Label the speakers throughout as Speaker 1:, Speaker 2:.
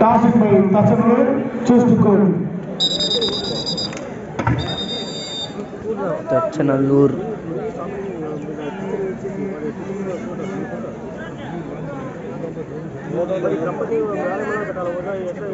Speaker 1: రాసింపై తసంలో చూసుకోండి.
Speaker 2: తచ్చనల్లూరు
Speaker 3: ఎక్కడ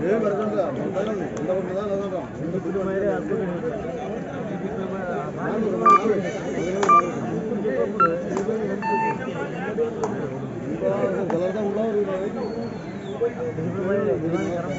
Speaker 3: ஏன் வருதுங்க மொத்தம் எந்த பக்கம் தான் இருந்தோம் ரெண்டு குடும்பம் மாதிரி அற்புதம் இருக்கு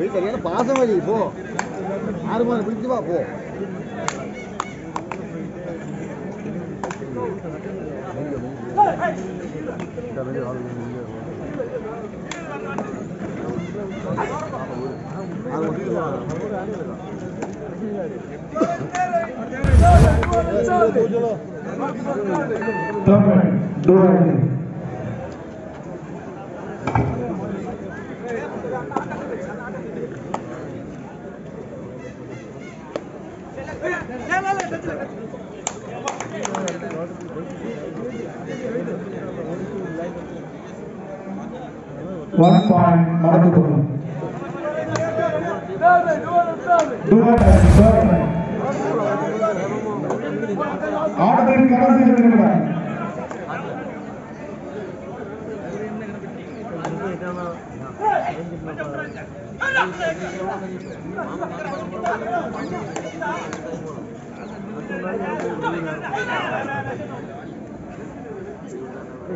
Speaker 3: போய் சரியான பாசம் வழி போ. ஆறு மாதம் பிடிச்சு வா போ.
Speaker 1: Third do ஒன் பாயிண்ட் மடங்கு பண்ணும் ஆட்டத்தின் கடைசி நிமிடம்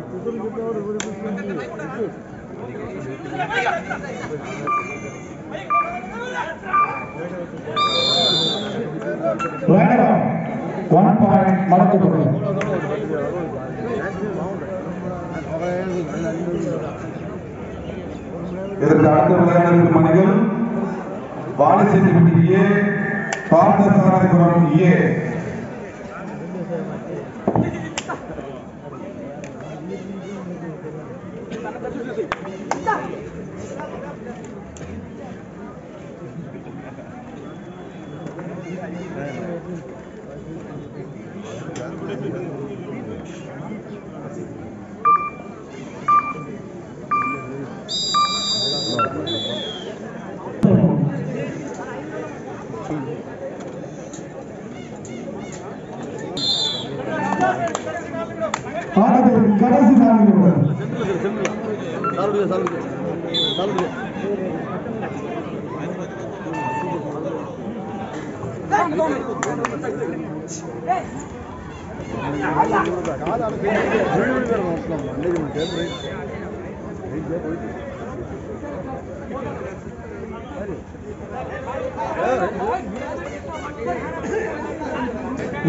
Speaker 1: குதிரை ஒரு ஒரு on. இதற்கு அடுத்த விளையாட்டு மணிகள் வாலிசெட்டிப்பட்டி ஏ பார்த்தசாரதிபுரம் ஏ ஆட்டத்தின் கடைசி நான்கு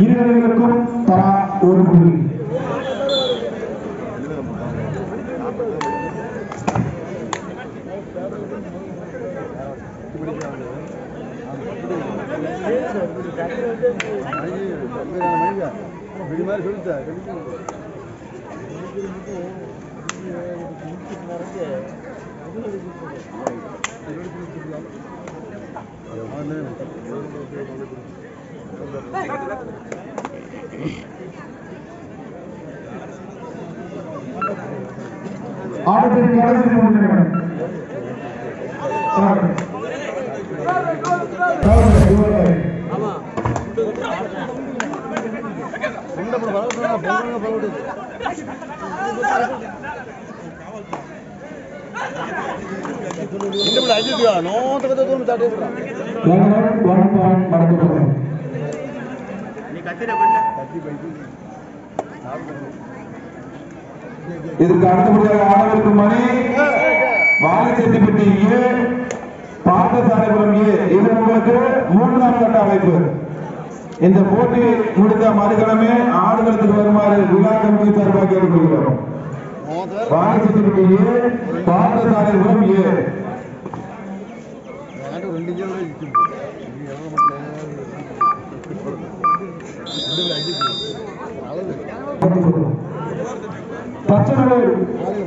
Speaker 1: இருவருக்கும் தரா ஒரு சாப்பிடுங்க
Speaker 3: Thank you. தலா ஒரு புள்ளி இப்படி மாதிரி சொல்லிட்டா
Speaker 1: ஆட்டத்தின் கடைசி மூன்று நிமிடம் லெவன் ஒன் பாயிண்ட் மடக்கப்படுகிறது இதற்கு அடுத்தபடியாக ஆடவிற்கு மணி வாழைச்செட்டிப்பட்டி ஏ பார்த்தசாலைபுரம் ஏ இது உங்களுக்கு மூன்றாம் கட்ட அழைப்பு இந்த போட்டி முடிந்த மறுக்கிழமை கமிட்டி சார்பாக கேட்டுக்கொள்கிறோம் ஏ பார்த்தசாலைபுரம் ஏ.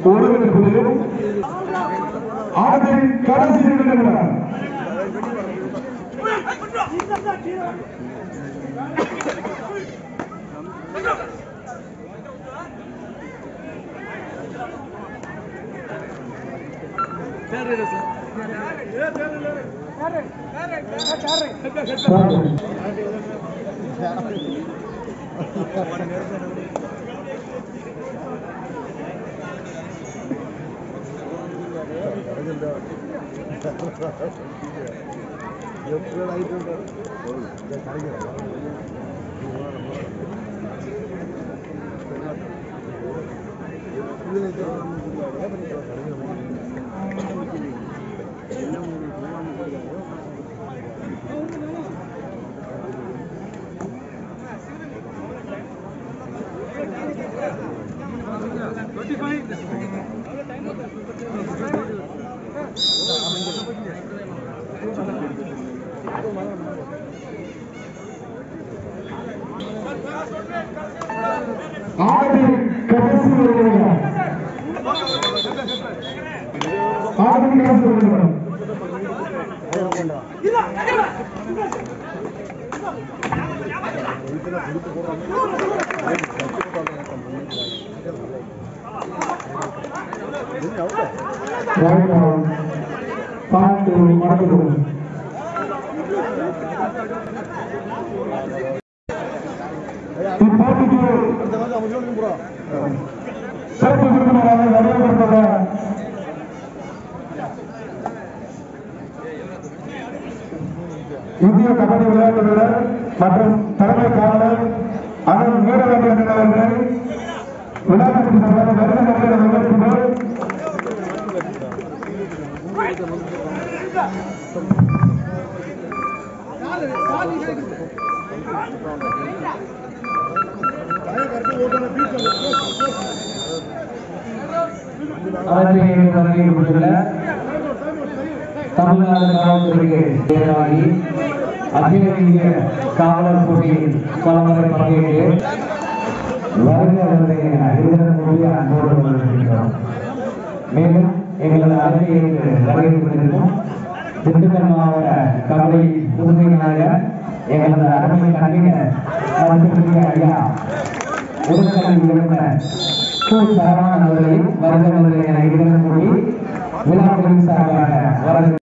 Speaker 1: ஒரு வெற்றி புள்ளியும் ஆட்டத்தின் கடைசி இரண்டு நிமிடம் எப்படி ஆயிட்டு ஆட்டத்தின் கடைசி இரண்டு நிமிடம் ஆட்டத்தின் கடைசி இரண்டு நிமிடம் ரைட் ஆன் பாயிண்ட் மடக்கப்படுகிறது இப்போட்டிக்கு இந்த
Speaker 3: மாதிரி அவங்க சொல்லி போறோம்
Speaker 1: சிறப்பு விருந்தினராக இந்திய கபடி விளையாட்டு வீரர் மற்றும்
Speaker 2: தமிழ்நாடு காவல்துறைக்கு தேர்வாகி அகில இந்திய காவலர் போட்டியில் பலமுறை பங்கேற்று அன்போடு மேலும் எங்களது அருமையிற்கு வருகை கொண்டிருக்கும் திண்டுக்கல் மாவட்ட கபடி எங்களது அருமை கலைஞர் மருத்துவ ஐயா உடற்கல்வி நிறுவனர் கு சரவணன் அவர்களையும் வருகிற என இருவரும் கூடி சார்பாக வரவேற்கிறோம்.